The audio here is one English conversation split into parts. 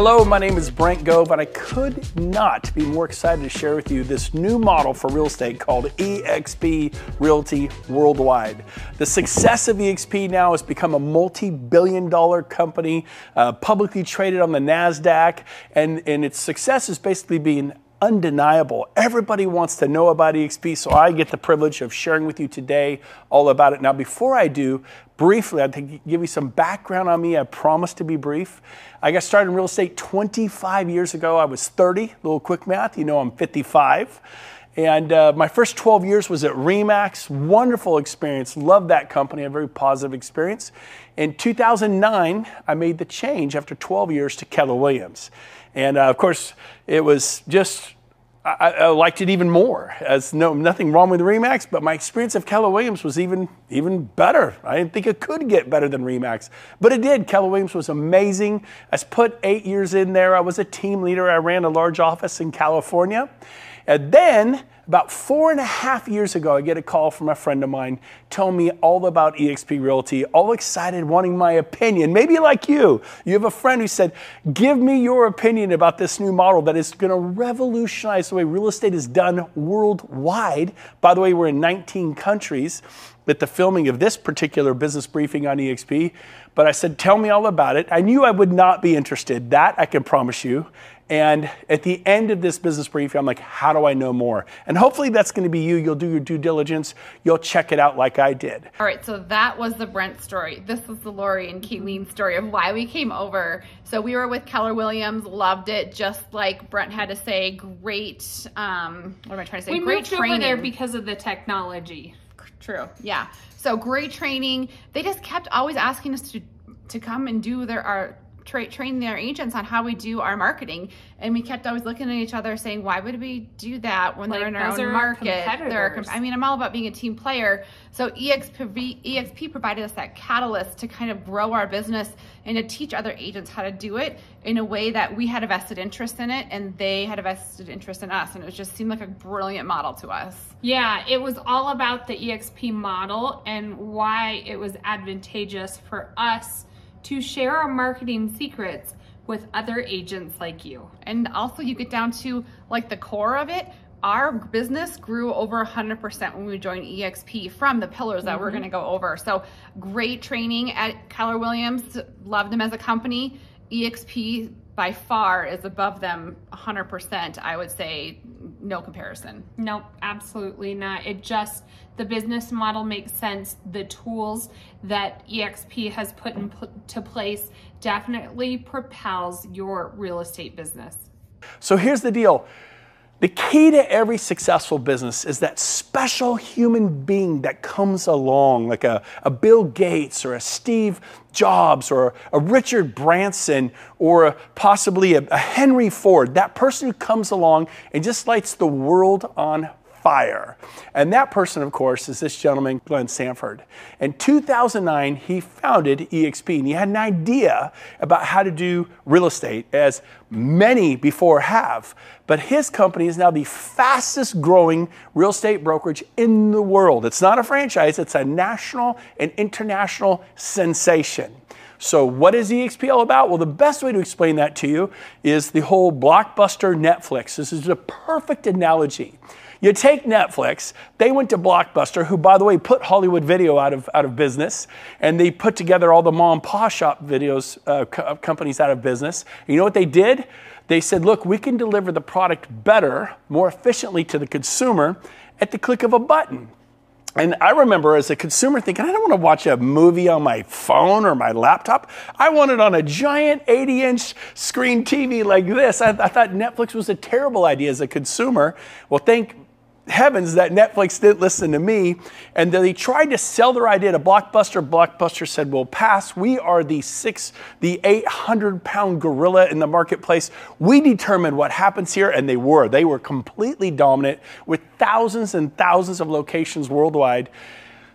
Hello, my name is Brent Gove, and I could not be more excited to share with you this new model for real estate called eXp Realty Worldwide. The success of eXp now has become a multi billion dollar company, uh, publicly traded on the NASDAQ, and, and its success is basically being undeniable. Everybody wants to know about EXP, so I get the privilege of sharing with you today all about it. Now, before I do, briefly, I'd give you some background on me. I promise to be brief. I got started in real estate 25 years ago. I was 30, little quick math, you know I'm 55. And uh, my first 12 years was at Remax. Wonderful experience. Loved that company, a very positive experience. In 2009, I made the change after 12 years to Keller Williams. And uh, of course, it was just, I, I, liked it even more. As no, nothing wrong with Remax, but my experience of Keller Williams was even, even better. I didn't think it could get better than Remax, but it did. Keller Williams was amazing. I put eight years in there. I was a team leader. I ran a large office in California. And then about four and a half years ago, I get a call from a friend of mine telling me all about eXp Realty, all excited, wanting my opinion. Maybe like you, you have a friend who said, Give me your opinion about this new model that is going to revolutionize the way real estate is done worldwide. By the way, we're in 19 countries at the filming of this particular business briefing on EXP. But I said, Tell me all about it. I knew I would not be interested. That I can promise you. And at the end of this business briefing, I'm like, how do I know more? And hopefully that's going to be you. You'll do your due diligence. You'll check it out like I did. All right, so that was the Brent story. This was the Laurie and Kalene story of why we came over. So we were with Keller Williams, loved it, just like Brent had to say. Great, um, what am I trying to say? We great moved training. over there because of the technology. True, yeah. So great training. They just kept always asking us to to come and do their our tra train their agents on how we do our marketing. And we kept always looking at each other saying, why would we do that when like, they're in our own market? They're, I mean, I'm all about being a team player. So EXP, EXP provided us that catalyst to kind of grow our business and to teach other agents how to do it in a way that we had a vested interest in it and they had a vested interest in us. And it just seemed like a brilliant model to us. Yeah, it was all about the EXP model and why it was advantageous for us to share our marketing secrets with other agents like you. And also you get down to like the core of it, our business grew over 100% when we joined EXP from the pillars that mm -hmm. we're mm-hmm. going to go over. So great training at Keller Williams, love them as a company. EXP by far is above them 100%. I would say no comparison. Nope, absolutely not. It just, the business model makes sense. The tools that EXP has put into place definitely propels your real estate business. So here's the deal. The key to every successful business is that special human being that comes along, like a, a Bill Gates or a Steve Jobs or a Richard Branson or a, possibly a, a Henry Ford. That person who comes along and just lights the world on fire. And that person, of course, is this gentleman, Glenn Sanford. In 2009, he founded EXP, and he had an idea about how to do real estate, as many before have. But his company is now the fastest growing real estate brokerage in the world. It's not a franchise, it's a national and international sensation. So, what is EXP all about? Well, the best way to explain that to you is the whole blockbuster Netflix. This is a perfect analogy. You take Netflix, they went to Blockbuster, who, by the way, put Hollywood Video out of, out of business, and they put together all the mom and pop shop videos uh, co companies out of business. You know what they did? They said, look, we can deliver the product better, more efficiently to the consumer at the click of a button. And I remember as a consumer thinking, I don't want to watch a movie on my phone or my laptop. I want it on a giant 80 inch screen TV like this. I, I, thought Netflix was a terrible idea as a consumer. Well, thank heavens that Netflix didn't listen to me. And they tried to sell their idea to Blockbuster. Blockbuster said, Well, pass. We are the six, the 800 pound gorilla in the marketplace. We determine what happens here. And they were. They were completely dominant with thousands and thousands of locations worldwide.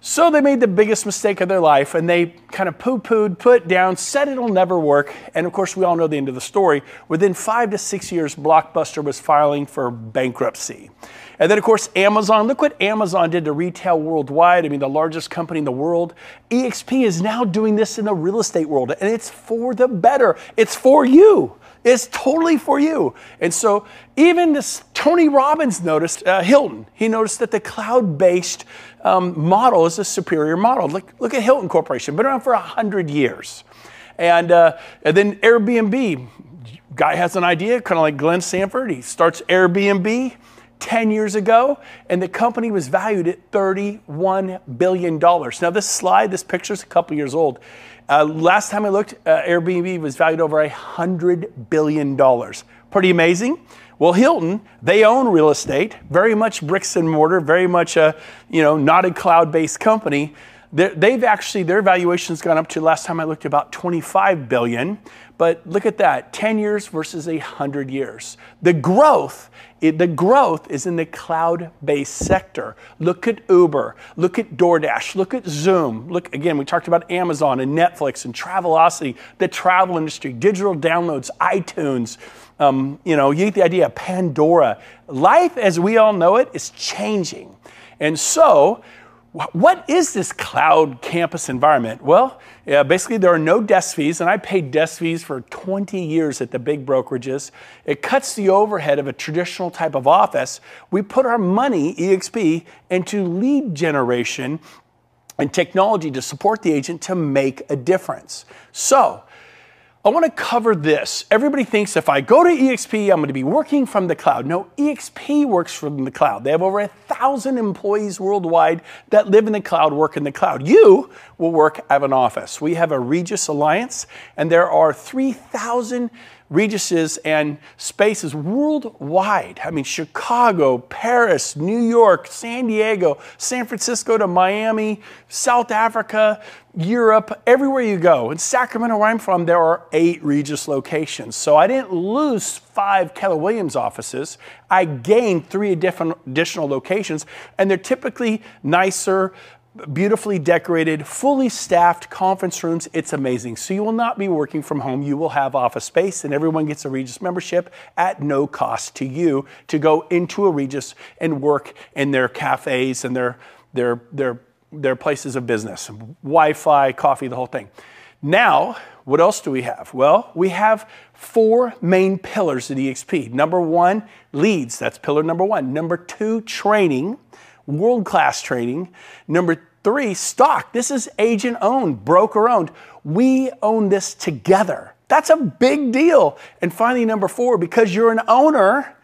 So they made the biggest mistake of their life and they kind of poo pooed, put down, said it'll never work. And of course, we all know the end of the story. Within five to six years, Blockbuster was filing for bankruptcy. And then, of course, Amazon. Look what Amazon did to retail worldwide. I mean, the largest company in the world. EXP is now doing this in the real estate world, and it's for the better. It's for you. It's totally for you. And so even this Tony Robbins noticed, uh, Hilton, he noticed that the cloud-based um, model is a superior model. Look, look at Hilton Corporation, been around for 100 years. And, uh, and then Airbnb, guy has an idea, kind of like Glenn Sanford, he starts Airbnb, 10 years ago, and the company was valued at $31 billion. Now, this slide, this picture is a couple years old. Uh, last time I looked, uh, Airbnb was valued over $100 billion. Pretty amazing. Well, Hilton, they own real estate, very much bricks and mortar, very much a, you know, not a cloud-based company. They've actually, their valuation's gone up to, last time I looked, about 25 billion. But look at that, 10 years versus 100 years. The growth, it, the growth is in the cloud-based sector. Look at Uber, look at DoorDash, look at Zoom. Look, again, we talked about Amazon and Netflix and Travelocity, the travel industry, digital downloads, iTunes, um, you know, you get the idea, of Pandora. Life as we all know it is changing. And so what is this cloud campus environment? Well, yeah, basically there are no desk fees, and I paid desk fees for 20 years at the big brokerages. It cuts the overhead of a traditional type of office. We put our money, EXP, into lead generation and technology to support the agent to make a difference. So, I want to cover this. Everybody thinks if I go to EXP, I'm going to be working from the cloud. No, EXP works from the cloud. They have over a thousand employees worldwide that live in the cloud, work in the cloud. You will work at an office. We have a Regus Alliance, and there are 3,000 Reguses and spaces worldwide. I mean, Chicago, Paris, New York, San Diego, San Francisco to Miami, South Africa, Europe, everywhere you go. In Sacramento, where I'm from, there are eight Regus locations. So I didn't lose five Keller Williams offices. I gained three different additional locations, and they're typically nicer, beautifully decorated, fully staffed conference rooms. It's amazing. So you will not be working from home. You will have office space and everyone gets a Regus membership at no cost to you to go into a Regus and work in their cafes and their, their, their, their places of business. Wi-Fi, coffee, the whole thing. Now, what else do we have? Well, we have four main pillars at EXP. Number one, leads. That's pillar number one. Number two, training world class training. Number three, stock. This is agent owned, broker owned. We own this together. That's a big deal. And finally, number four, because you're an owner,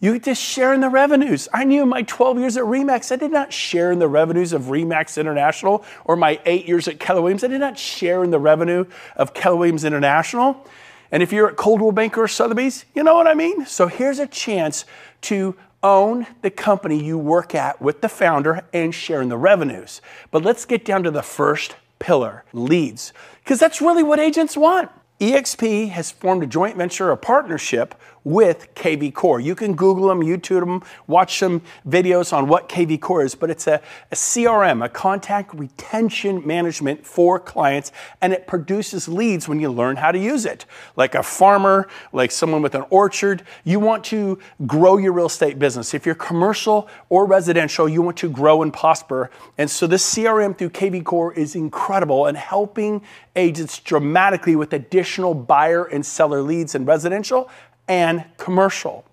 you get to share in the revenues. I knew in my 12 years at REMAX, I did not share in the revenues of REMAX International, or my eight years at Keller Williams, I did not share in the revenue of Keller Williams International. And if you're at Coldwell Banker or Sotheby's, you know what I mean? So here's a chance to own the company you work at with the founder and share in the revenues. But let's get down to the first pillar leads, because that's really what agents want. EXP has formed a joint venture, a partnership with KV Core. You can Google them, YouTube them, watch some videos on what KV Core is, but it's a, a, CRM, a contact retention management for clients, and it produces leads when you learn how to use it. Like a farmer, like someone with an orchard, you want to grow your real estate business. If you're commercial or residential, you want to grow and prosper. And so this CRM through KV Core is incredible and helping agents dramatically with additional buyer and seller leads in residential and commercial.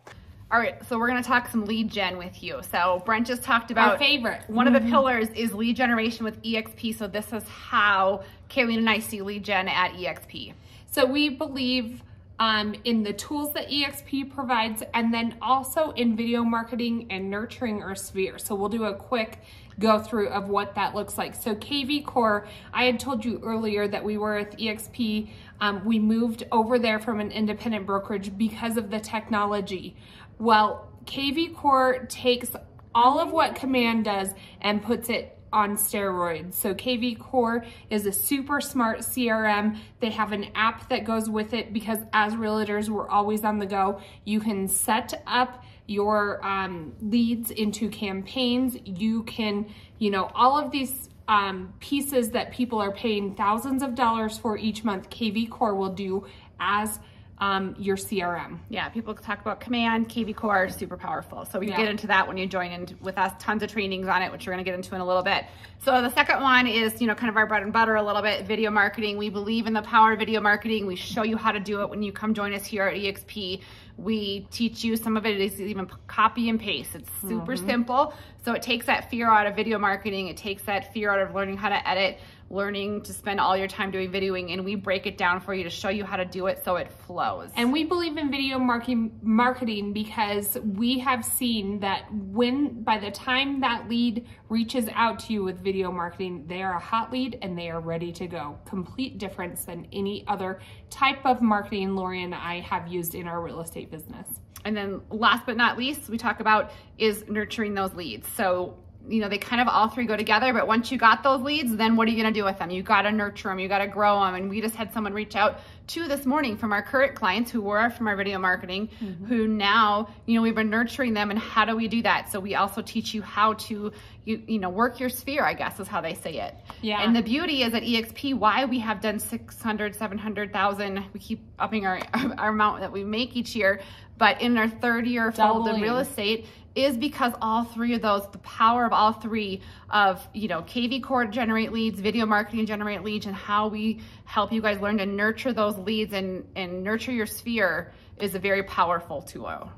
All right, so we're gonna talk some lead gen with you. So Brent just talked about our favorite. One mm-hmm. of the pillars is lead generation with EXP. So this is how Kalene and I see lead gen at EXP. So we believe um, in the tools that EXP provides, and then also in video marketing and nurturing our sphere. So we'll do a quick go through of what that looks like. So KV Core, I had told you earlier that we were at EXP. Um, we moved over there from an independent brokerage because of the technology. Well, KV Core takes all of what Command does and puts it on steroids. So KV Core is a super smart CRM. They have an app that goes with it because as realtors, we're always on the go. You can set up your um, leads into campaigns. You can, you know, all of these um, pieces that people are paying thousands of dollars for each month, KV Core will do as um, your CRM. Yeah, people talk about Command, KV Core, super powerful. So we Yeah. get into that when you join in with us. Tons of trainings on it, which we're going to get into in a little bit. So the second one is, you know, kind of our bread and butter a little bit, video marketing. We believe in the power of video marketing. We show you how to do it when you come join us here at EXP. We teach you some of it is even copy and paste. It's super simple. So it takes that fear out of video marketing. It takes that fear out of learning how to edit, learning to spend all your time doing videoing, and we break it down for you to show you how to do it so it flows. And we believe in video marketing marketing because we have seen that when by the time that lead reaches out to you with video marketing, they are a hot lead and they are ready to go. Complete difference than any other type of marketing Laurie and I have used in our real estate business. And then last but not least, we talk about is nurturing those leads. So, you know, they kind of all three go together, but once you got those leads, then what are you going to do with them? You got to nurture them, you got to grow them. And we just had someone reach out to this morning from our current clients who were from our video marketing, mm-hmm. who now, you know, we've been nurturing them and how do we do that? So we also teach you how to, you, you know, work your sphere, I guess is how they say it. Yeah. And the beauty is at EXP, why we have done 600, 700,000, we keep upping our, our amount that we make each year. But in our third year fold in real estate is because all three of those, the power of all three of, you know, KV Core generate leads, video marketing generate leads, and how we help you guys learn to nurture those leads and, and nurture your sphere is a very powerful tool. Oh.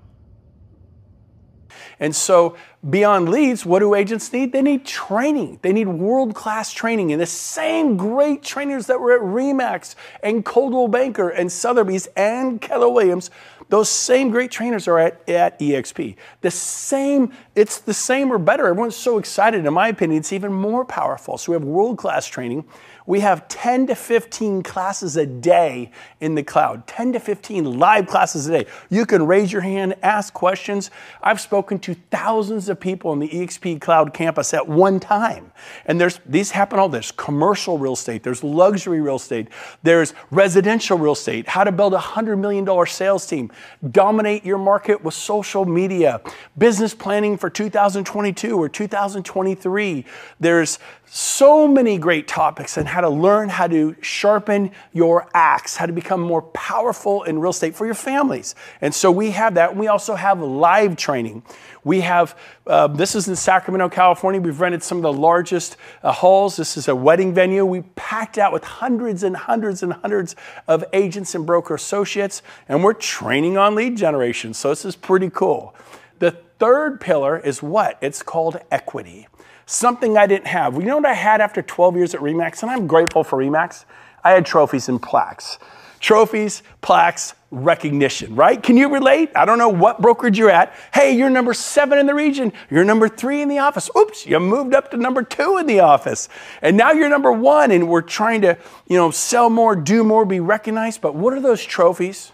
And so, beyond leads, what do agents need? They need training. They need world class training. And the same great trainers that were at REMAX and Coldwell Banker and Sotheby's and Keller Williams, those same great trainers are at, at EXP. The same, it's the same or better. Everyone's so excited. In my opinion, it's even more powerful. So, we have world class training. We have 10 to 15 classes a day in the cloud, 10 to 15 live classes a day. You can raise your hand, ask questions. I've spoken to thousands of people in the EXP Cloud campus at one time. And there's these happen all there's commercial real estate, there's luxury real estate, there's residential real estate, how to build a $100 million sales team, dominate your market with social media, business planning for 2022 or 2023. There's so many great topics on how to learn how to sharpen your axe, how to become more powerful in real estate for your families. And so we have that. We also have live training. We have, uh, this is in Sacramento, California. We've rented some of the largest uh, halls. This is a wedding venue. We packed out with hundreds and hundreds and hundreds of agents and broker associates, and we're training on lead generation. So this is pretty cool. The third pillar is what? It's called equity something I didn't have. You know what I had after 12 years at REMAX? And I'm grateful for REMAX. I had trophies and plaques. Trophies, plaques, recognition, right? Can you relate? I don't know what brokerage you're at. Hey, you're number seven in the region. You're number three in the office. Oops, you moved up to number two in the office. And now you're number one, and we're trying to, you know, sell more, do more, be recognized. But what are those trophies?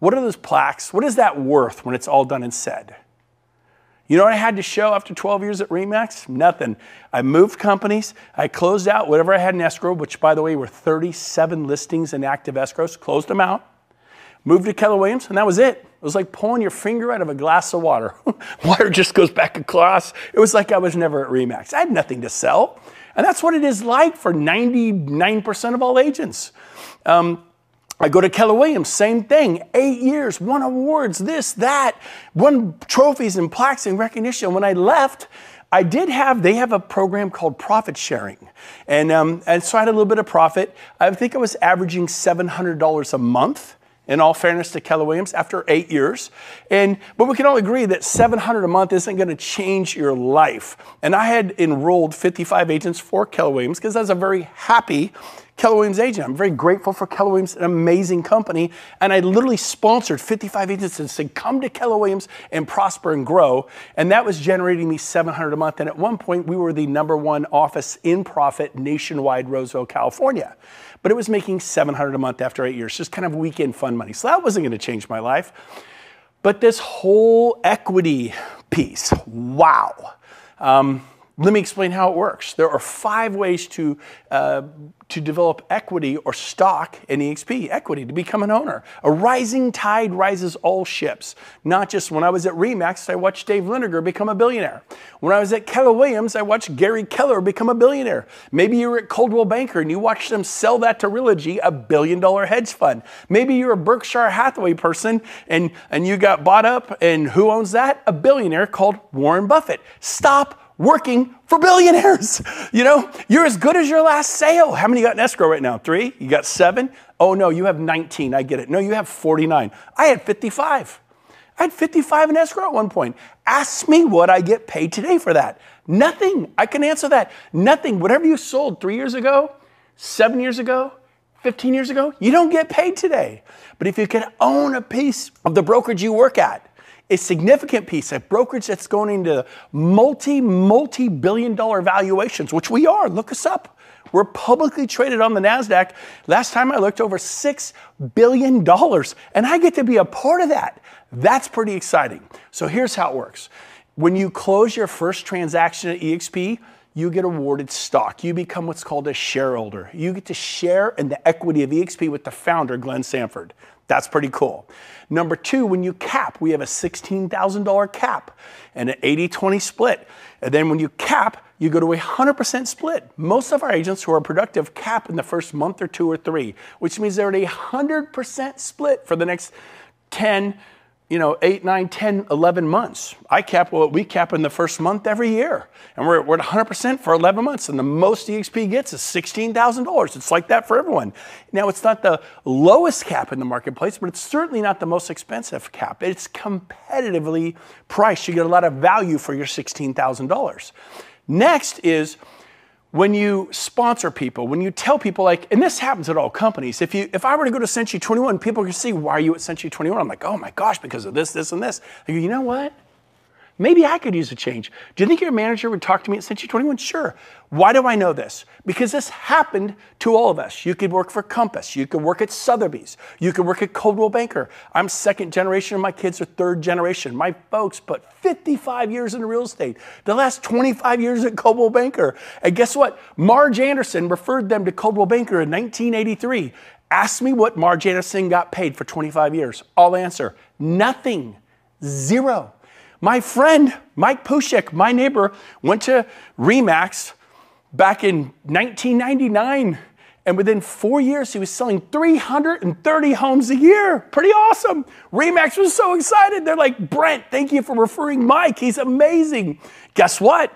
What are those plaques? What is that worth when it's all done and said? You know what I had to show after 12 years at Remax? Nothing. I moved companies. I closed out whatever I had in escrow, which, by the way, were 37 listings in active escrows, closed them out. Moved to Keller Williams, and that was it. It was like pulling your finger out of a glass of water. water just goes back across. It was like I was never at Remax. I had nothing to sell. And that's what it is like for 99% of all agents. Um, I go to Keller Williams, same thing. Eight years, won awards, this, that, won trophies and plaques and recognition. When I left, I did have, they have a program called profit sharing. And, um, and so I had a little bit of profit. I think I was averaging $700 a month in all fairness to Keller Williams after eight years. And but we can all agree that 700 a month isn't going to change your life. And I had enrolled 55 agents for Keller Williams because I was a very happy Keller Williams agent. I'm very grateful for Keller Williams, an amazing company. And I literally sponsored 55 agents and said, come to Keller Williams and prosper and grow. And that was generating me 700 a month. And at one point, we were the number one office in profit nationwide, Roseville, California. But it was making 700 a month after eight years, just kind of weekend fun money. So that wasn't going to change my life. But this whole equity piece, wow. Um, Let me explain how it works. There are five ways to, uh, to develop equity or stock in EXP, equity, to become an owner. A rising tide rises all ships. Not just when I was at Remax, I watched Dave Liniger become a billionaire. When I was at Keller Williams, I watched Gary Keller become a billionaire. Maybe you were at Coldwell Banker and you watched them sell that to Realogy, a billion dollar hedge fund. Maybe you're a Berkshire Hathaway person and, and you got bought up, and who owns that? A billionaire called Warren Buffett. Stop working for billionaires. You know, you're as good as your last sale. How many got in escrow right now? Three? You got seven? Oh no, you have 19. I get it. No, you have 49. I had 55. I had 55 in escrow at one point. Ask me what I get paid today for that. Nothing. I can answer that. Nothing. Whatever you sold three years ago, seven years ago, 15 years ago, you don't get paid today. But if you can own a piece of the brokerage you work at, a significant piece, a brokerage that's going into multi, multi billion dollar valuations, which we are. Look us up. We're publicly traded on the NASDAQ. Last time I looked, over $6 billion. And I get to be a part of that. That's pretty exciting. So here's how it works when you close your first transaction at EXP, you get awarded stock. You become what's called a shareholder. You get to share in the equity of EXP with the founder, Glenn Sanford. That's pretty cool. Number two, when you cap, we have a $16,000 cap and an 80 20 split. And then when you cap, you go to a 100% split. Most of our agents who are productive cap in the first month or two or three, which means they're at a 100% split for the next 10, you know, eight, nine, 10, 11 months. I cap what we cap in the first month every year. And we're, we're at 100% for 11 months. And the most EXP gets is $16,000. It's like that for everyone. Now, it's not the lowest cap in the marketplace, but it's certainly not the most expensive cap. It's competitively priced. You get a lot of value for your $16,000. Next is when you sponsor people, when you tell people like, and this happens at all companies. If you, if I were to go to Century 21, people can see why are you at Century 21. I'm like, oh my gosh, because of this, this, and this. I go, you know what? Maybe I could use a change. Do you think your manager would talk to me at Century 21? Sure. Why do I know this? Because this happened to all of us. You could work for Compass. You could work at Sotheby's. You could work at Coldwell Banker. I'm second generation and my kids are third generation. My folks put 55 years in real estate, the last 25 years at Coldwell Banker. And guess what? Marge Anderson referred them to Coldwell Banker in 1983. Ask me what Marge Anderson got paid for 25 years. I'll answer nothing. Zero. My friend, Mike Pushek, my neighbor, went to Remax back in 1999. And within four years, he was selling 330 homes a year. Pretty awesome. Remax was so excited. They're like, Brent, thank you for referring Mike. He's amazing. Guess what?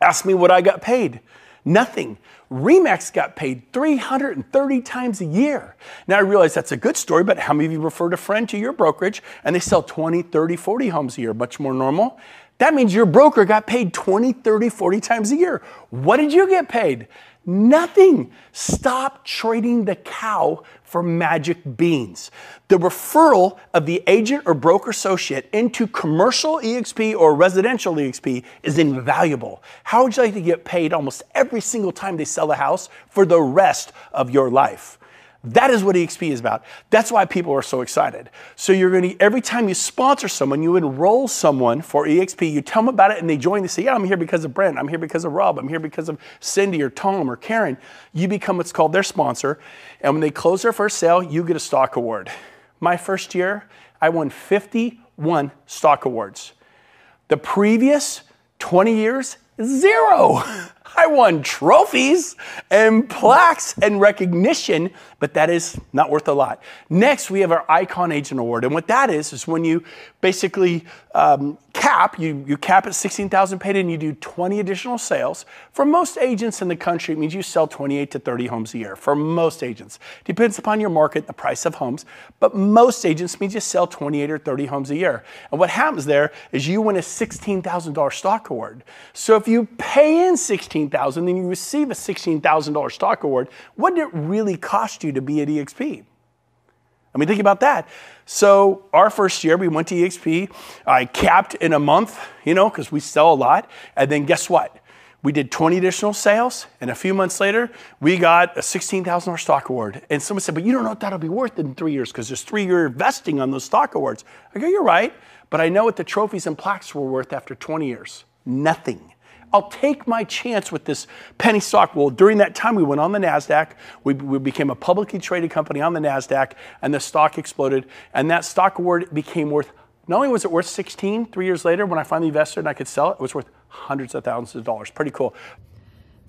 Ask me what I got paid. Nothing. Remax got paid 330 times a year. Now I realize that's a good story, but how many of you referred a friend to your brokerage and they sell 20, 30, 40 homes a year? Much more normal. That means your broker got paid 20, 30, 40 times a year. What did you get paid? Nothing. Stop trading the cow for magic beans. The referral of the agent or broker associate into commercial EXP or residential EXP is invaluable. How would you like to get paid almost every single time they sell a house for the rest of your life? That is what EXP is about. That's why people are so excited. So you're going to, every time you sponsor someone, you enroll someone for EXP, you tell them about it and they join, they say, yeah, I'm here because of Brent, I'm here because of Rob, I'm here because of Cindy or Tom or Karen. You become what's called their sponsor. And when they close their first sale, you get a stock award. My first year, I won 51 stock awards. The previous 20 years, zero. I won trophies and plaques and recognition, but that is not worth a lot. Next, we have our Icon Agent Award. And what that is, is when you basically um, cap, you, you cap at 16,000 paid and you do 20 additional sales. For most agents in the country, it means you sell 28 to 30 homes a year. For most agents. Depends upon your market, the price of homes, but most agents means you sell 28 or 30 homes a year. And what happens there is you win a $16,000 stock award. So if you pay in 16,000 then you receive a $16,000 stock award, what did it really cost you to be at EXP? I mean, think about that. So, our first year, we went to EXP. I capped in a month, you know, because we sell a lot. And then guess what? We did 20 additional sales, and a few months later, we got a $16,000 stock award. And someone said, But you don't know what that'll be worth in three years because there's three year vesting on those stock awards. I go, You're right, but I know what the trophies and plaques were worth after 20 years. Nothing. I'll take my chance with this penny stock. Well, during that time, we went on the NASDAQ. We, we became a publicly traded company on the NASDAQ, and the stock exploded. And that stock award became worth, not only was it worth 16 three years later when I finally invested and I could sell it, it was worth hundreds of thousands of dollars. Pretty cool.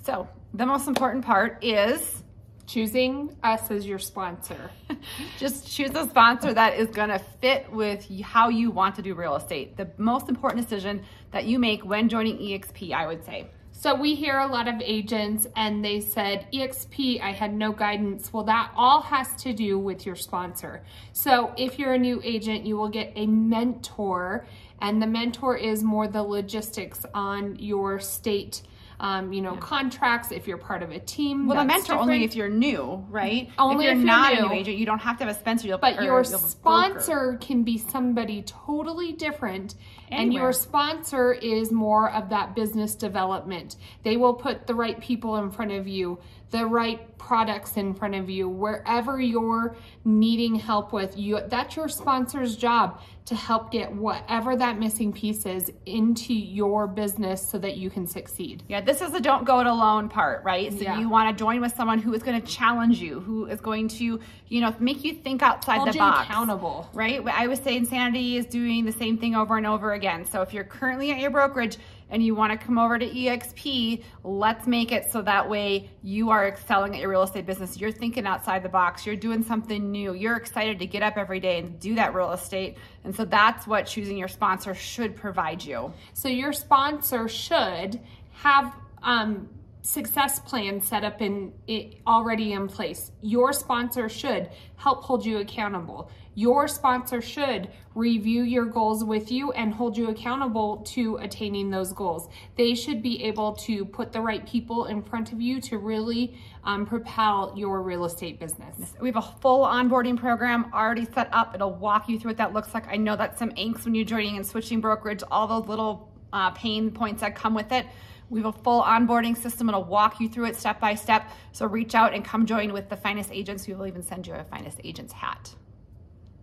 So, the most important part is choosing us as your sponsor. Just choose a sponsor that is going to fit with how you want to do real estate. The most important decision that you make when joining EXP, I would say. So we hear a lot of agents and they said, EXP, I had no guidance. Well, that all has to do with your sponsor. So if you're a new agent, you will get a mentor and the mentor is more the logistics on your state um, you know, yeah. contracts if you're part of a team. Well, the mentor different. only if you're new, right? Only if you're, if you're not new. a new agent, you don't have to have a sponsor. But your sponsor can be somebody totally different. Anywhere. And your sponsor is more of that business development. They will put the right people in front of you the right products in front of you wherever you're needing help with you that's your sponsor's job to help get whatever that missing piece is into your business so that you can succeed. Yeah this is a don't go it alone part right? So yeah. you want to join with someone who is going to challenge you who is going to you know make you think outside Hold the box. accountable. Right? I would say insanity is doing the same thing over and over again. So if you're currently at your brokerage and you want to come over to EXP, let's make it so that way you are excelling at your real estate business. You're thinking outside the box. You're doing something new. You're excited to get up every day and do that real estate. And so that's what choosing your sponsor should provide you. So your sponsor should have um, success plan set up in it already in place. Your sponsor should help hold you accountable. Your sponsor should review your goals with you and hold you accountable to attaining those goals. They should be able to put the right people in front of you to really um, propel your real estate business. We have a full onboarding program already set up. It'll walk you through what that looks like. I know that's some angst when you're joining and switching brokerage, all those little uh, pain points that come with it. We have a full onboarding system. It'll walk you through it step by step. So reach out and come join with the finest agents. We will even send you a finest agent's hat.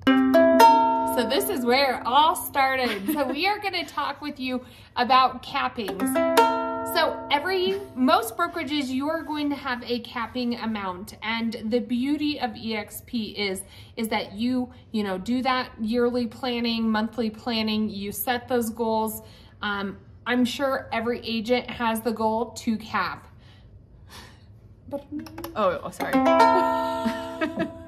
So this is where it all started. So we are gonna talk with you about cappings. So every, most brokerages, you are going to have a capping amount. And the beauty of EXP is, is that you, you know, do that yearly planning, monthly planning, you set those goals. Um, I'm sure every agent has the goal to cap. oh, oh sorry.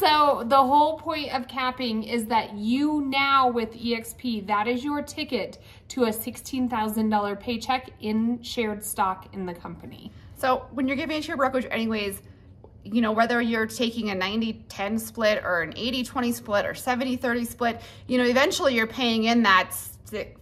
so the whole point of capping is that you now with EXP, that is your ticket to a $16,000 paycheck in shared stock in the company. So when you're giving to your brokerage anyways, you know, whether you're taking a 90-10 split or an 80-20 split or 70-30 split, you know, eventually you're paying in that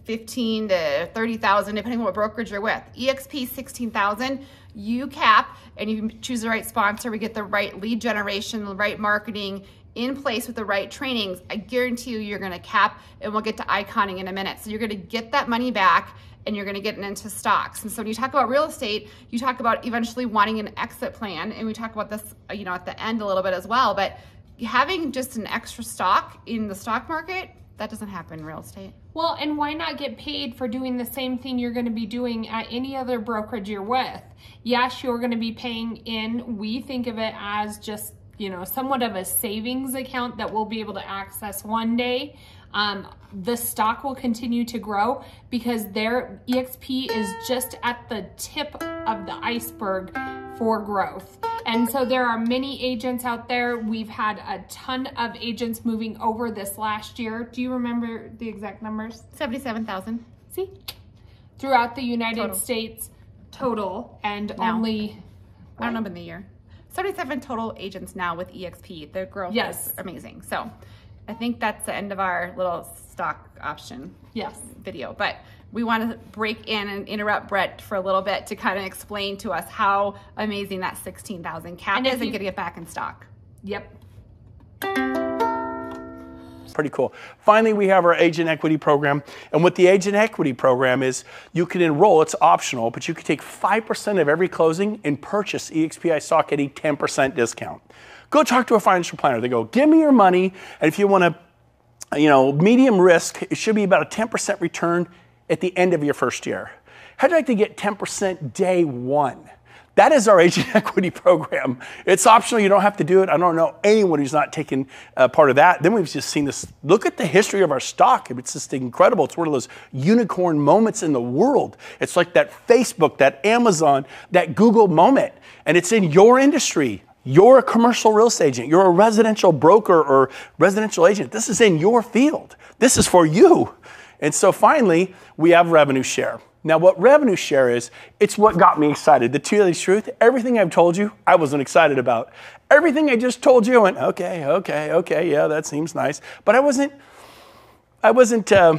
15 to 30,000 depending on what brokerage you're with. EXP 16,000, you cap and you choose the right sponsor. We get the right lead generation, the right marketing in place with the right trainings. I guarantee you, you're gonna cap and we'll get to iconing in a minute. So you're gonna get that money back and you're gonna get into stocks. And so when you talk about real estate, you talk about eventually wanting an exit plan. And we talk about this, you know, at the end a little bit as well, but having just an extra stock in the stock market that doesn't happen in real estate. Well, and why not get paid for doing the same thing you're going to be doing at any other brokerage you're with? Yes, you're going to be paying in. We think of it as just, you know, somewhat of a savings account that we'll be able to access one day. Um, the stock will continue to grow because their EXP is just at the tip of the iceberg for growth. And so there are many agents out there. We've had a ton of agents moving over this last year. Do you remember the exact numbers? 77,000. See? Throughout the United total. States total and now. only... I don't know in the year. 77 total agents now with EXP. The growth yes. is amazing. So I think that's the end of our little stock option yes. video. But we want to break in and interrupt Brent for a little bit to kind of explain to us how amazing that 16,000 cap and is and getting it back in stock. Yep. Pretty cool. Finally, we have our agent equity program. And what the agent equity program is, you can enroll, it's optional, but you can take 5% of every closing and purchase EXPI stock at a 10% discount. Go talk to a financial planner. They go, give me your money, and if you want to, you know, medium risk, it should be about a 10% return at the end of your first year? How'd you like to get 10% day one? That is our agent equity program. It's optional. You don't have to do it. I don't know anyone who's not taken uh, part of that. Then we've just seen this. Look at the history of our stock. It's just incredible. It's one of those unicorn moments in the world. It's like that Facebook, that Amazon, that Google moment. And it's in your industry. You're a commercial real estate agent. You're a residential broker or residential agent. This is in your field. This is for you. And so finally, we have revenue share. Now, what revenue share is, it's what got me excited. The two truth, everything I've told you, I wasn't excited about. Everything I just told you, I went, okay, okay, okay, yeah, that seems nice. But I wasn't, I wasn't uh,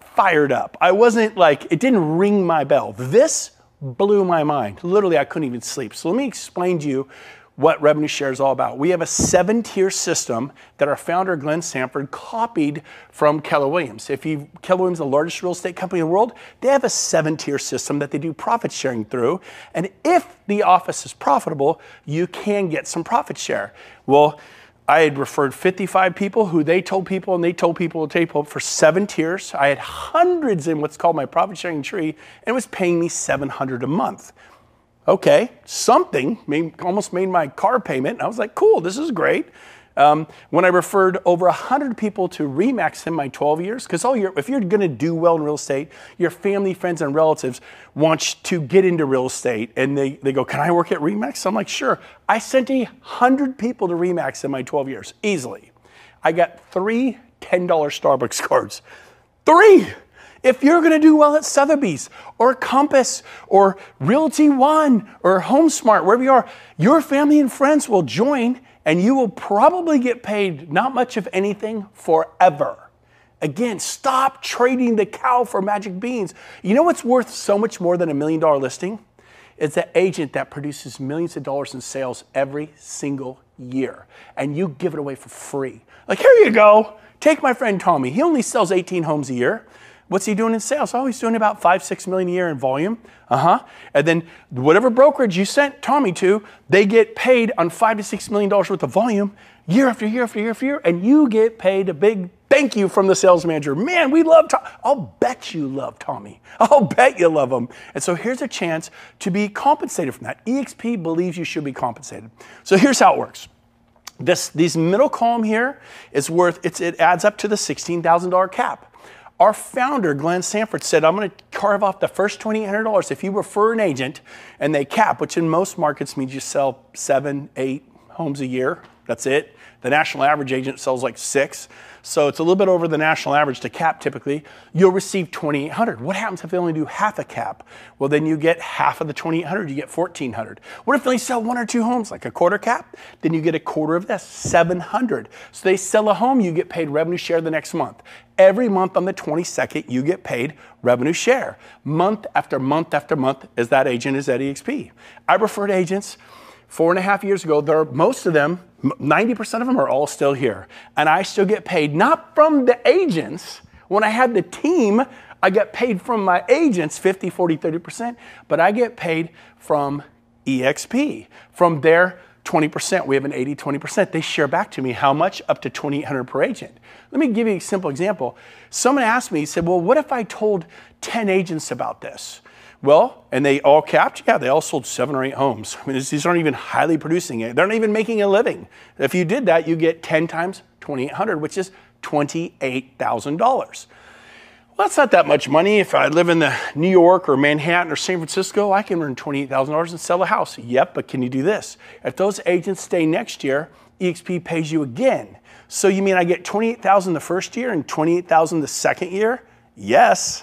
fired up. I wasn't like, it didn't ring my bell. This blew my mind. Literally, I couldn't even sleep. So let me explain to you what revenue share is all about. We have a seven tier system that our founder, Glenn Sanford, copied from Keller Williams. If you, Keller Williams, the largest real estate company in the world, they have a seven tier system that they do profit sharing through. And if the office is profitable, you can get some profit share. Well, I had referred 55 people who they told people and they told people to take people for seven tiers. I had hundreds in what's called my profit sharing tree and it was paying me 700 a month okay, something made, almost made my car payment. I was like, cool, this is great. Um, when I referred over 100 people to Remax in my 12 years, because oh, if you're going to do well in real estate, your family, friends, and relatives want to get into real estate, and they, they go, can I work at Remax? I'm like, sure. I sent 100 people to Remax in my 12 years, easily. I got three $10 Starbucks cards. Three! If you're going to do well at Sotheby's or Compass or Realty One or HomeSmart, wherever you are, your family and friends will join and you will probably get paid not much of anything forever. Again, stop trading the cow for magic beans. You know what's worth so much more than a million dollar listing? It's the agent that produces millions of dollars in sales every single year. And you give it away for free. Like, here you go. Take my friend Tommy. He only sells 18 homes a year. What's he doing in sales? Oh, he's doing about five, six million a year in volume. Uh huh. And then whatever brokerage you sent Tommy to, they get paid on five to six million dollars worth of volume year after year after year after year, and you get paid a big thank you from the sales manager. Man, we love Tommy. I'll bet you love Tommy. I'll bet you love him. And so here's a chance to be compensated from that. EXP believes you should be compensated. So here's how it works. This, these middle column here is worth, it adds up to the $16,000 cap. Our founder, Glenn Sanford, said, I'm going to carve off the first $2,800 if you refer an agent and they cap, which in most markets means you sell seven, eight homes a year. That's it. The national average agent sells like six. So it's a little bit over the national average to cap typically. You'll receive 2,800. What happens if they only do half a cap? Well, then you get half of the 2,800, you get 1,400. What if they sell one or two homes, like a quarter cap? Then you get a quarter of this, 700. So they sell a home, you get paid revenue share the next month. Every month on the 22nd, you get paid revenue share. Month after month after month, as that agent is at EXP. I referred agents four and a half years ago, there, most of them, 90% of them are all still here. And I still get paid, not from the agents. When I had the team, I get paid from my agents 50, 40, 30%, but I get paid from EXP, from their 20%. We have an 80 20%. They share back to me how much? Up to 2800 per agent. Let me give you a simple example. Someone asked me, he said, Well, what if I told 10 agents about this? Well, and they all capped? Yeah, they all sold seven or eight homes. I mean, these aren't even highly producing. They're not even making a living. If you did that, you get 10 times 2,800, which is $28,000. Well, that's not that much money. If I live in the New York or Manhattan or San Francisco, I can earn $28,000 and sell a house. Yep, but can you do this? If those agents stay next year, EXP pays you again. So you mean I get 28,000 the first year and 28,000 the second year? Yes.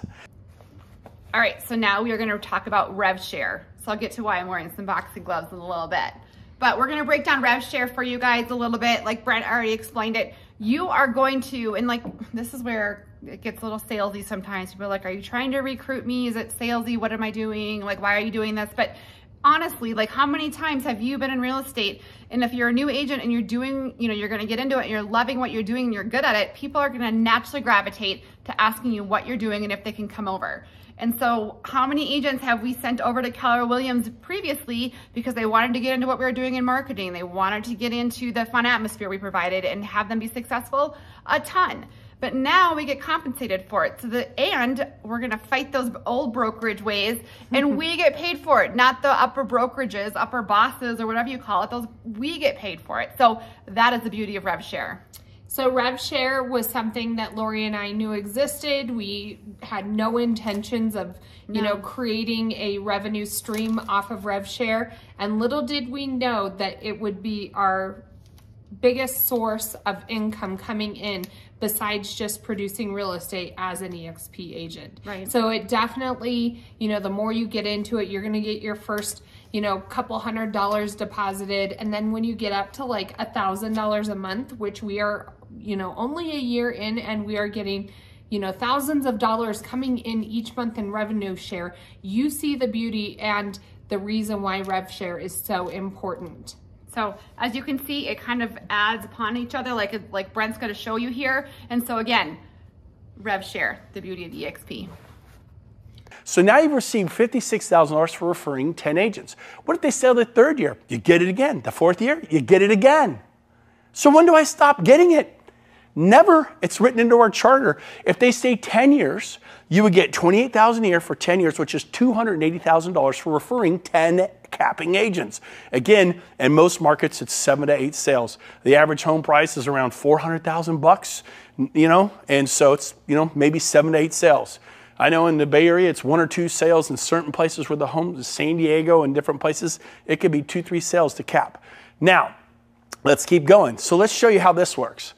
All right, so now we are gonna talk about rev share. So I'll get to why I'm wearing some boxing gloves in a little bit. But we're gonna break down rev share for you guys a little bit. Like Brent already explained it. You are going to, and like, this is where it gets a little salesy sometimes. People are like, are you trying to recruit me? Is it salesy? What am I doing? Like, why are you doing this? But honestly, like how many times have you been in real estate? And if you're a new agent and you're doing, you know, you're going to get into it and you're loving what you're doing and you're good at it, people are going to naturally gravitate to asking you what you're doing and if they can come over. And so how many agents have we sent over to Keller Williams previously because they wanted to get into what we were doing in marketing. They wanted to get into the fun atmosphere we provided and have them be successful? A ton. But now we get compensated for it. So the and we're gonna fight those old brokerage ways, and mm-hmm. we get paid for it, not the upper brokerages, upper bosses, or whatever you call it. Those we get paid for it. So that is the beauty of rev share. So RevShare was something that Laurie and I knew existed. We had no intentions of, you No. know, creating a revenue stream off of RevShare. And little did we know that it would be our biggest source of income coming in besides just producing real estate as an EXP agent. Right. So it definitely, you know, the more you get into it, you're going to get your first, you know, couple hundred dollars deposited. And then when you get up to like a thousand dollars a month, which we are, you know, only a year in and we are getting, you know, thousands of dollars coming in each month in revenue share, you see the beauty and the reason why rev share is so important. So as you can see, it kind of adds upon each other, like like Brent's to show you here. And so again, rev share, the beauty of EXP. So now you've received $56,000 for referring 10 agents. What if they sell the third year? You get it again. The fourth year, you get it again. So when do I stop getting it? Never. It's written into our charter. If they stay 10 years, you would get 28,000 a year for 10 years, which is $280,000 for referring 10 capping agents. Again, in most markets, it's seven to eight sales. The average home price is around 400,000 bucks, you know, and so it's, you know, maybe seven to eight sales. I know in the Bay Area, it's one or two sales in certain places where the homes, San Diego and different places, it could be two, three sales to cap. Now, let's keep going. So let's show you how this works.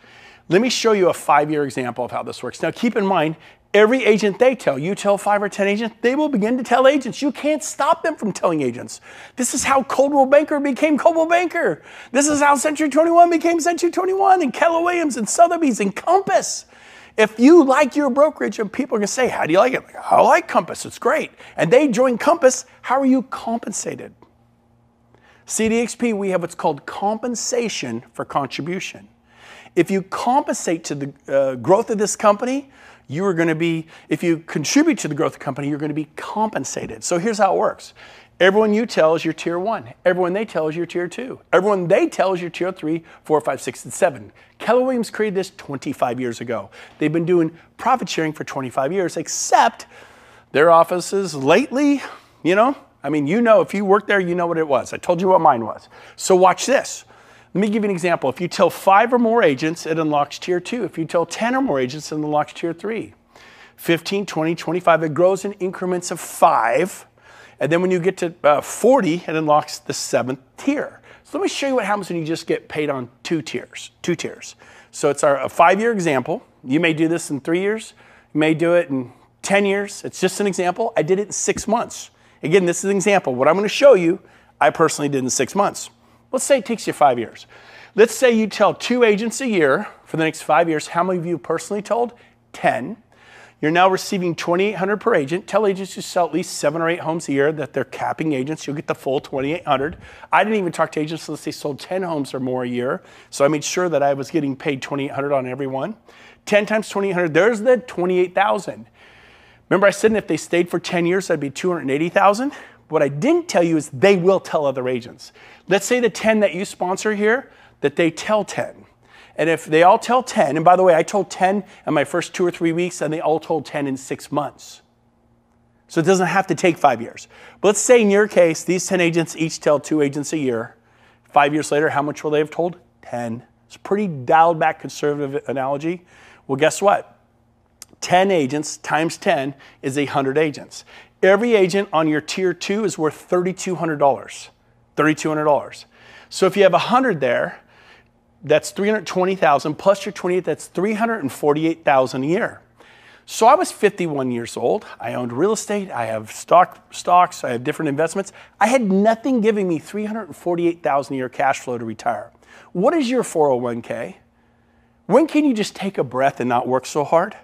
Let me show you a five-year example of how this works. Now, keep in mind, every agent they tell, you tell five or 10 agents, they will begin to tell agents. You can't stop them from telling agents. This is how Coldwell Banker became Coldwell Banker. This is how Century 21 became Century 21 and Keller Williams and Sotheby's and Compass. If you like your brokerage and people are going to say, How do you like it? I like Compass, it's great. And they join Compass, how are you compensated? CDXP, we have what's called compensation for contribution. If you compensate to the uh, growth of this company, you are going to be, if you contribute to the growth of the company, you're going to be compensated. So here's how it works. Everyone you tell is your tier one. Everyone they tell is your tier two. Everyone they tell is your tier three, four, five, six, and seven. Keller Williams created this 25 years ago. They've been doing profit sharing for 25 years, except their offices lately, you know, I mean, you know, if you work there, you know what it was. I told you what mine was. So watch this. Let me give you an example. If you tell five or more agents, it unlocks tier two. If you tell 10 or more agents, it unlocks tier three. 15, 20, 25, it grows in increments of five. And then when you get to uh, 40, it unlocks the seventh tier. So let me show you what happens when you just get paid on two tiers. Two tiers. So it's our a five-year example. You may do this in three years. You may do it in 10 years. It's just an example. I did it in six months. Again, this is an example. What I'm going to show you, I personally did in six months. Let's say it takes you five years. Let's say you tell two agents a year for the next five years. How many of you personally told? 10. You're now receiving 2,800 per agent. Tell agents to sell at least seven or eight homes a year that they're capping agents. You'll get the full 2,800. I didn't even talk to agents unless they sold 10 homes or more a year. So I made sure that I was getting paid 2,800 on every one. 10 times 2,800, there's the 28,000. Remember I said if they stayed for 10 years, that'd be 280,000? What I didn't tell you is they will tell other agents. Let's say the 10 that you sponsor here, that they tell 10. And if they all tell 10, and by the way, I told 10 in my first two or three weeks, and they all told 10 in six months. So it doesn't have to take five years. But let's say in your case, these 10 agents each tell two agents a year. Five years later, how much will they have told? 10. It's a pretty dialed back conservative analogy. Well, guess what? 10 agents times 10 is 100 agents. Every agent on your tier two is worth $3,200. $3,200. So if you have 100 there, that's 320,000 plus your 28, that's 348,000 a year. So I was 51 years old. I owned real estate. I have stock stocks. I have different investments. I had nothing giving me 348,000 a year cash flow to retire. What is your 401k? When can you just take a breath and not work so hard?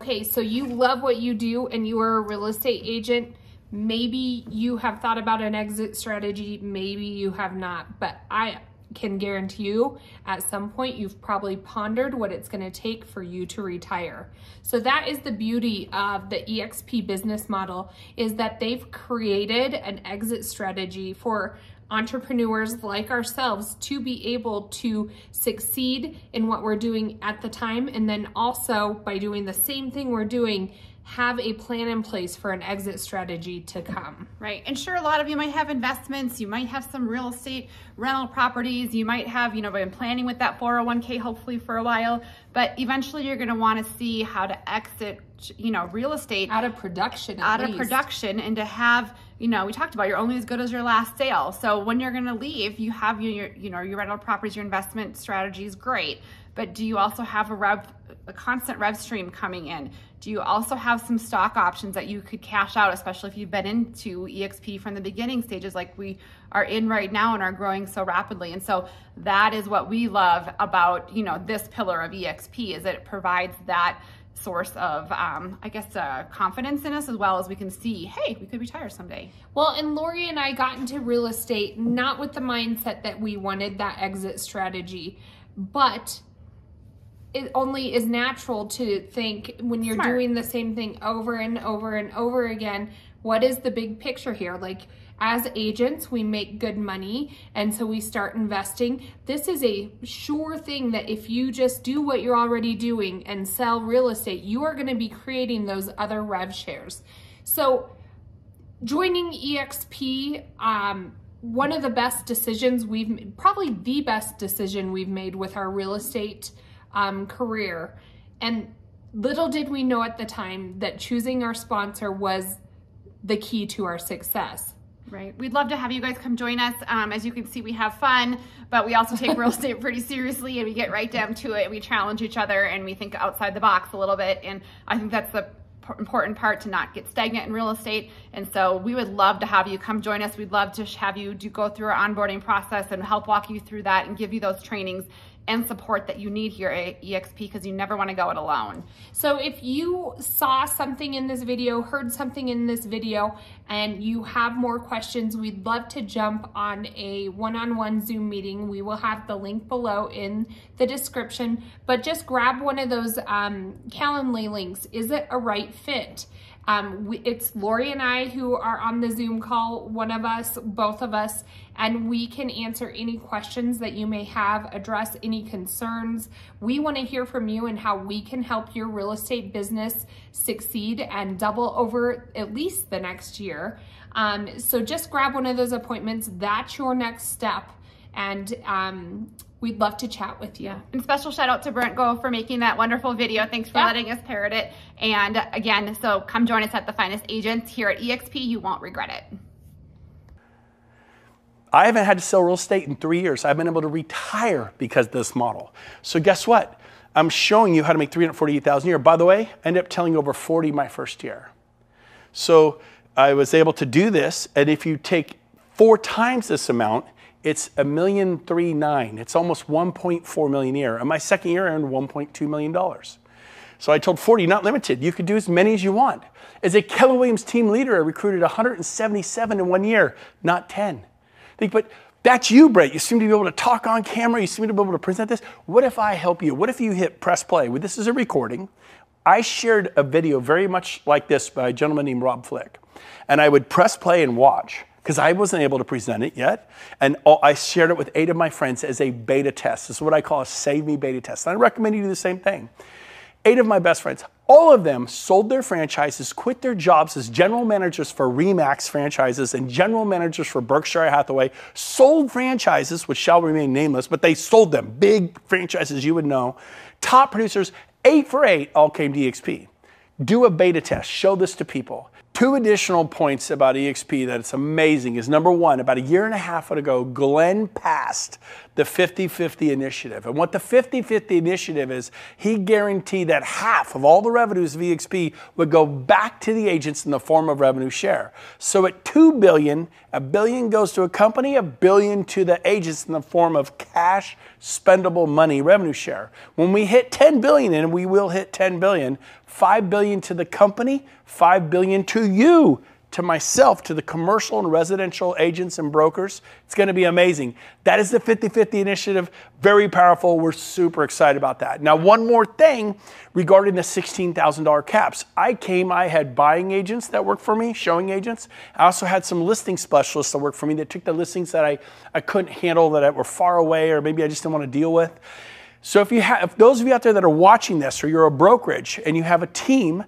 Okay, so you love what you do and you are a real estate agent. Maybe you have thought about an exit strategy, maybe you have not, but I can guarantee you at some point you've probably pondered what it's going to take for you to retire. So that is the beauty of the EXP business model is that they've created an exit strategy for entrepreneurs like ourselves to be able to succeed in what we're doing at the time. And then also by doing the same thing we're doing, have a plan in place for an exit strategy to come. Right. And sure, a lot of you might have investments. You might have some real estate rental properties. You might have, you know, been planning with that 401k hopefully for a while, but eventually you're going to want to see how to exit, you know, real estate out of production. Out least. of production and to have, you know, we talked about you're only as good as your last sale. So when you're going to leave, you have your, you know, your rental properties, your investment strategies, great. But do you also have a rev, a constant rev stream coming in? Do you also have some stock options that you could cash out, especially if you've been into EXP from the beginning stages like we are in right now and are growing so rapidly? And so that is what we love about, you know, this pillar of EXP is that it provides that source of, um, I guess, uh, confidence in us as well as we can see, hey, we could retire someday. Well, and Laurie and I got into real estate not with the mindset that we wanted that exit strategy, but it only is natural to think when you're Smart. doing the same thing over and over and over again, what is the big picture here? Like, as agents, we make good money, and so we start investing. This is a sure thing that if you just do what you're already doing and sell real estate, you are going to be creating those other rev shares. So, joining EXP, um, one of the best decisions we've probably the best decision we've made with our real estate um, career. And little did we know at the time that choosing our sponsor was the key to our success. Right. We'd love to have you guys come join us. Um, as you can see, we have fun, but we also take real estate pretty seriously and we get right down to it. We challenge each other and we think outside the box a little bit. And I think that's the important part to not get stagnant in real estate. And so we would love to have you come join us. We'd love to have you do go through our onboarding process and help walk you through that and give you those trainings and support that you need here at EXP because you never want to go it alone. So if you saw something in this video, heard something in this video, and you have more questions, we'd love to jump on a one-on-one -on -one Zoom meeting. We will have the link below in the description, but just grab one of those um, Calendly links. Is it a right fit? Um, we, it's Laurie and I who are on the Zoom call, one of us, both of us, and we can answer any questions that you may have, address any concerns. We want to hear from you and how we can help your real estate business succeed and double over at least the next year. Um, so just grab one of those appointments. That's your next step. And um, we'd love to chat with you. And special shout out to Brent Gove for making that wonderful video. Thanks for yeah. letting us parrot it. And again, so come join us at the finest agents here at EXP. You won't regret it. I haven't had to sell real estate in three years. I've been able to retire because of this model. So guess what? I'm showing you how to make 348,000 a year. By the way, I ended up telling over 40 my first year. So I was able to do this. And if you take four times this amount, it's a million three nine. It's almost 1.4 million a year. And my second year I earned 1.2 million dollars. So I told 40, not limited, you could do as many as you want. As a Keller Williams team leader, I recruited 177 in one year, not 10. Think, but that's you, Brent. You seem to be able to talk on camera. You seem to be able to present this. What if I help you? What if you hit press play? Well, this is a recording. I shared a video very much like this by a gentleman named Rob Flick. And I would press play and watch because I wasn't able to present it yet. And I shared it with eight of my friends as a beta test. This is what I call a save me beta test. And I recommend you do the same thing. Eight of my best friends, all of them sold their franchises, quit their jobs as general managers for Remax franchises and general managers for Berkshire Hathaway, sold franchises, which shall remain nameless, but they sold them, big franchises you would know. Top producers, eight for eight, all came to EXP. Do a beta test, show this to people. Two additional points about EXP that it's amazing is number one, about a year and a half ago, Glenn passed the 50 50 initiative. And what the 50 50 initiative is, he guaranteed that half of all the revenues of EXP would go back to the agents in the form of revenue share. So at 2 billion, a billion goes to a company, a billion to the agents in the form of cash spendable money revenue share. When we hit 10 billion, and we will hit 10 billion, 5 billion to the company, 5 billion to you to myself, to the commercial and residential agents and brokers. It's going to be amazing. That is the 50 50 initiative. Very powerful. We're super excited about that. Now, one more thing regarding the $16,000 caps. I came, I had buying agents that worked for me, showing agents. I also had some listing specialists that worked for me that took the listings that I, I couldn't handle, that were far away, or maybe I just didn't want to deal with. So if you have, if those of you out there that are watching this, or you're a brokerage and you have a team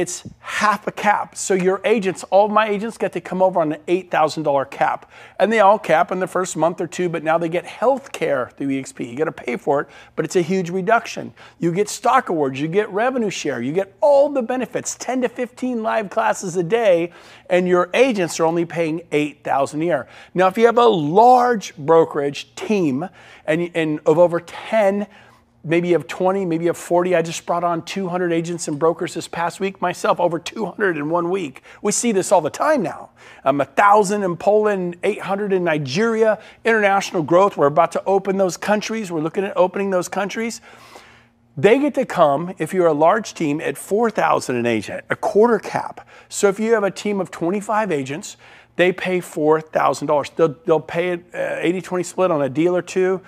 it's half a cap. So your agents, all my agents get to come over on an $8,000 cap. And they all cap in the first month or two, but now they get health care through EXP. You got to pay for it, but it's a huge reduction. You get stock awards, you get revenue share, you get all the benefits, 10 to 15 live classes a day, and your agents are only paying 8,000 a year. Now, if you have a large brokerage team and, and of over 10 maybe you have 20, maybe you have 40. I just brought on 200 agents and brokers this past week myself, over 200 in one week. We see this all the time now. Um, 1,000 in Poland, 800 in Nigeria, international growth. We're about to open those countries. We're looking at opening those countries. They get to come, if you're a large team, at 4,000 an agent, a quarter cap. So if you have a team of 25 agents, they pay $4,000. They'll, they'll pay 80-20 uh, split on a deal or two.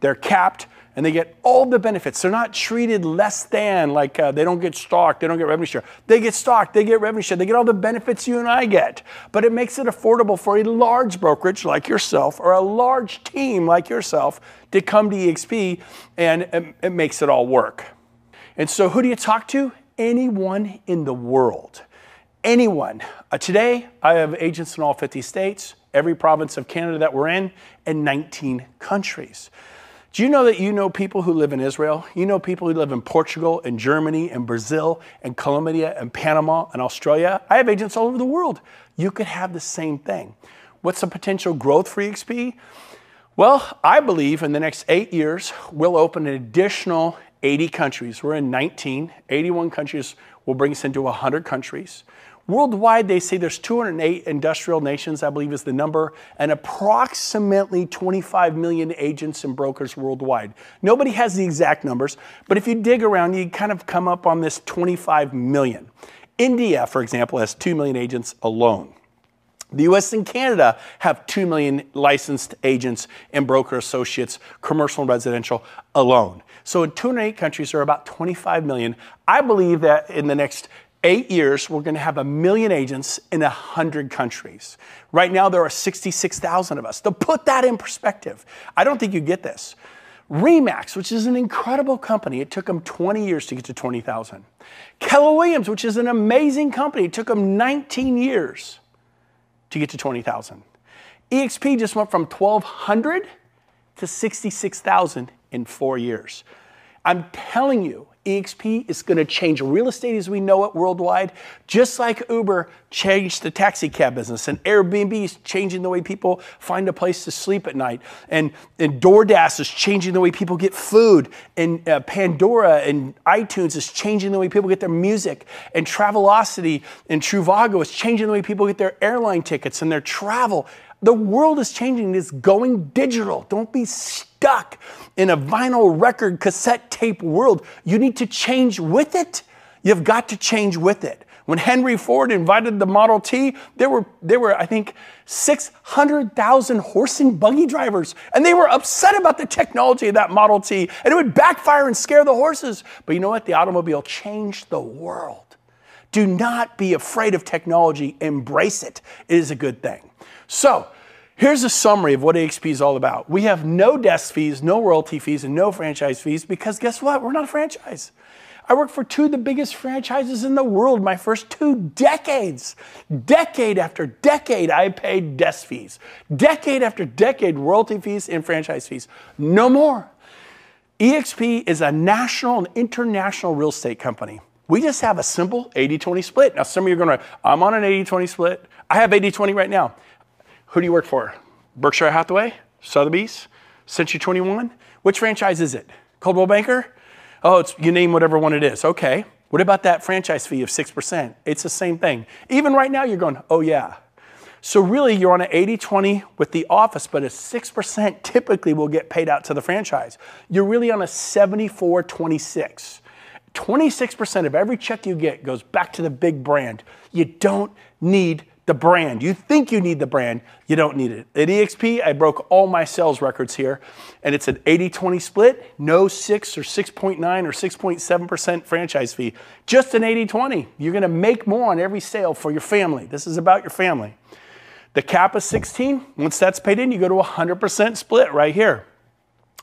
They're capped and they get all the benefits. They're not treated less than, like uh, they don't get stock, they don't get revenue share. They get stock, they get revenue share, they get all the benefits you and I get. But it makes it affordable for a large brokerage like yourself or a large team like yourself to come to EXP and it, it makes it all work. And so, who do you talk to? Anyone in the world. Anyone. Uh, today, I have agents in all 50 states, every province of Canada that we're in, and 19 countries. Do you know that you know people who live in Israel? You know people who live in Portugal and Germany and Brazil and Colombia and Panama and Australia? I have agents all over the world. You could have the same thing. What's the potential growth for EXP? Well, I believe in the next eight years, we'll open an additional 80 countries. We're in 19, 81 countries will bring us into 100 countries. Worldwide, they say there's 208 industrial nations, I believe is the number, and approximately 25 million agents and brokers worldwide. Nobody has the exact numbers, but if you dig around, you kind of come up on this 25 million. India, for example, has 2 million agents alone. The US and Canada have 2 million licensed agents and broker associates, commercial and residential alone. So in 208 countries, there are about 25 million. I believe that in the next eight years, we're going to have a million agents in 100 countries. Right now, there are 66,000 of us. To put that in perspective, I don't think you get this. Remax, which is an incredible company, it took them 20 years to get to 20,000. Keller Williams, which is an amazing company, it took them 19 years to get to 20,000. EXP just went from 1,200 to 66,000 in four years. I'm telling you, EXP is going to change real estate as we know it worldwide, just like Uber changed the taxi cab business, and Airbnb is changing the way people find a place to sleep at night, and, and DoorDash is changing the way people get food, and uh, Pandora and iTunes is changing the way people get their music, and Travelocity and Trivago is changing the way people get their airline tickets and their travel. The world is changing, it's going digital. Don't be stuck in a vinyl record cassette tape world. You need to change with it. You've got to change with it. When Henry Ford invited the Model T, there were, there were I think, 600,000 horse and buggy drivers, and they were upset about the technology of that Model T, and it would backfire and scare the horses. But you know what? The automobile changed the world. Do not be afraid of technology, embrace it. It is a good thing. So, here's a summary of what EXP is all about. We have no desk fees, no royalty fees, and no franchise fees because guess what? We're not a franchise. I worked for two of the biggest franchises in the world my first two decades. Decade after decade, I paid desk fees. Decade after decade, royalty fees and franchise fees. No more. EXP is a national and international real estate company. We just have a simple 80 20 split. Now, some of you are going to, I'm on an 80 20 split. I have 80 20 right now. Who do you work for? Berkshire Hathaway, Sotheby's, Century 21? Which franchise is it? Coldwell Banker? Oh, it's, you name whatever one it is. Okay. What about that franchise fee of 6%? It's the same thing. Even right now, you're going, oh, yeah. So, really, you're on an 80 20 with the office, but a 6% typically will get paid out to the franchise. You're really on a 74 26. 26% of every check you get goes back to the big brand. You don't need the brand. You think you need the brand, you don't need it. At EXP, I broke all my sales records here, and it's an 80 20 split, no 6 or 6.9 or 6.7% franchise fee, just an 80 20. You're gonna make more on every sale for your family. This is about your family. The cap is 16. Once that's paid in, you go to 100% split right here.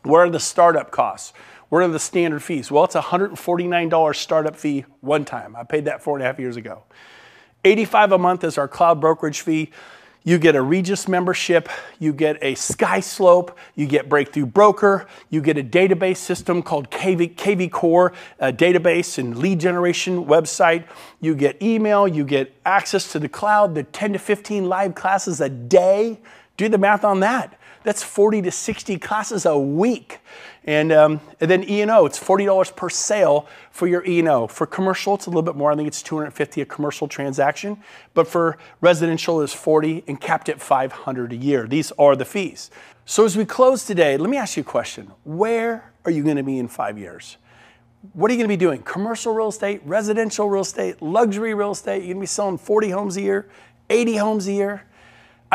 What are the startup costs? What are the standard fees? Well, it's a $149 startup fee one time. I paid that four and a half years ago. 85 a month is our cloud brokerage fee. You get a Regis membership, you get a SkySlope, you get Breakthrough Broker, you get a database system called KV, KV Core, a database and lead generation website. You get email, you get access to the cloud, the 10 to 15 live classes a day. Do the math on that. That's 40 to 60 classes a week. And, um, and then E&O, it's $40 per sale for your E&O. For commercial, it's a little bit more. I think it's 250 a commercial transaction. But for residential, it's 40 and capped at 500 a year. These are the fees. So as we close today, let me ask you a question. Where are you going to be in five years? What are you going to be doing? Commercial real estate, residential real estate, luxury real estate? You're going to be selling 40 homes a year, 80 homes a year?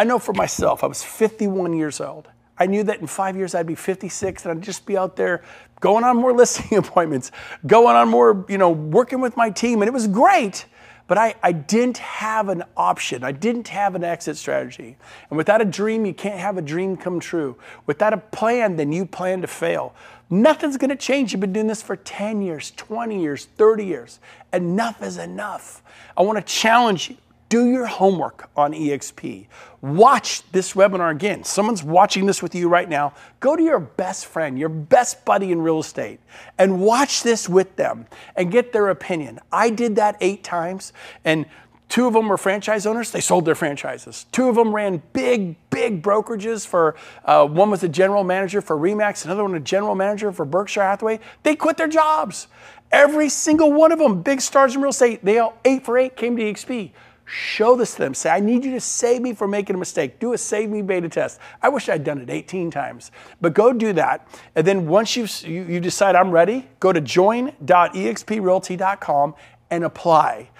I know for myself, I was 51 years old. I knew that in five years I'd be 56 and I'd just be out there going on more listing appointments, going on more, you know, working with my team. And it was great, but I, I didn't have an option. I didn't have an exit strategy. And without a dream, you can't have a dream come true. Without a plan, then you plan to fail. Nothing's gonna change. You've been doing this for 10 years, 20 years, 30 years. Enough is enough. I wanna challenge you do your homework on EXP. Watch this webinar again. Someone's watching this with you right now. Go to your best friend, your best buddy in real estate, and watch this with them and get their opinion. I did that eight times, and Two of them were franchise owners. They sold their franchises. Two of them ran big, big brokerages for, uh, one was a general manager for REMAX, another one a general manager for Berkshire Hathaway. They quit their jobs. Every single one of them, big stars in real estate, they all eight for eight came to EXP. Show this to them. Say, I need you to save me from making a mistake. Do a save me beta test. I wish I'd done it 18 times. But go do that. And then once you you decide I'm ready, go to join.exprealty.com and apply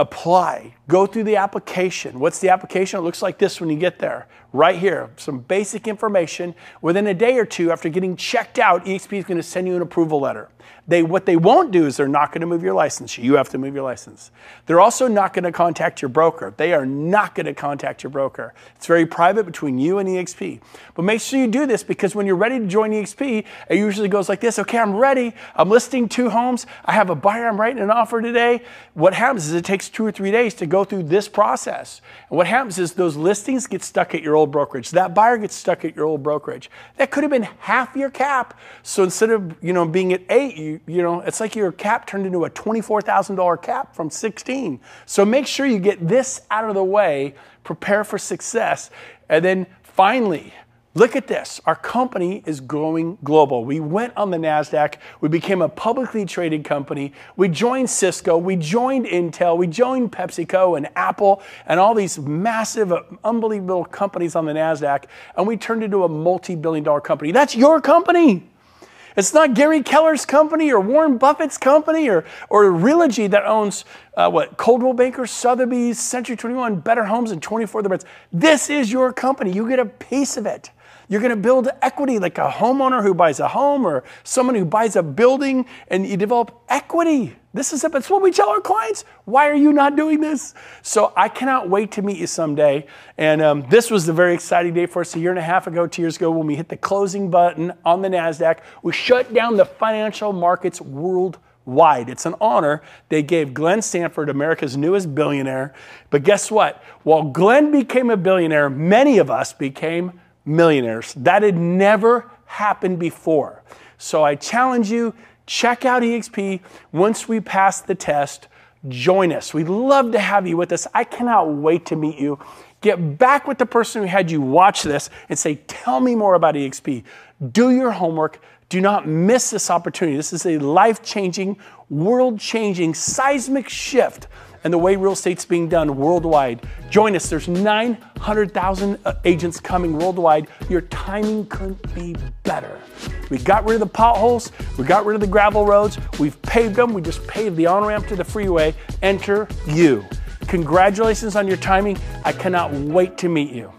apply. Go through the application. What's the application? It looks like this when you get there. Right here, some basic information. Within a day or two after getting checked out, EXP is going to send you an approval letter. They, what they won't do is they're not going to move your license. You have to move your license. They're also not going to contact your broker. They are not going to contact your broker. It's very private between you and EXP. But make sure you do this because when you're ready to join EXP, it usually goes like this. Okay, I'm ready. I'm listing two homes. I have a buyer. I'm writing an offer today. What happens is it takes two or three days to go through this process. And what happens is those listings get stuck at your old brokerage. That buyer gets stuck at your old brokerage. That could have been half your cap. So instead of, you know, being at eight, you you, know, it's like your cap turned into a $24,000 cap from 16. So make sure you get this out of the way, prepare for success, and then finally, Look at this. Our company is growing global. We went on the NASDAQ. We became a publicly traded company. We joined Cisco. We joined Intel. We joined PepsiCo and Apple and all these massive, unbelievable companies on the NASDAQ. And we turned into a multi billion dollar company. That's your company. It's not Gary Keller's company or Warren Buffett's company or, or Realogy that owns uh, what Coldwell Banker, Sotheby's, Century 21, Better Homes, and 24 other brands. This is your company. You get a piece of it. You're going to build equity like a homeowner who buys a home or someone who buys a building and you develop equity. This is it. That's what we tell our clients. Why are you not doing this? So I cannot wait to meet you someday. And um, this was a very exciting day for us a year and a half ago, two years ago, when we hit the closing button on the NASDAQ. We shut down the financial markets worldwide. It's an honor. They gave Glenn Sanford, America's newest billionaire. But guess what? While Glenn became a billionaire, many of us became millionaires. That had never happened before. So I challenge you check out EXP. Once we pass the test, join us. We'd love to have you with us. I cannot wait to meet you. Get back with the person who had you watch this and say, Tell me more about EXP. Do your homework. Do not miss this opportunity. This is a life changing, world changing, seismic shift and the way real estate's being done worldwide. Join us. There's 900,000 uh, agents coming worldwide. Your timing couldn't be better. We got rid of the potholes. We got rid of the gravel roads. We've paved them. We just paved the on ramp to the freeway. Enter you. Congratulations on your timing. I cannot wait to meet you.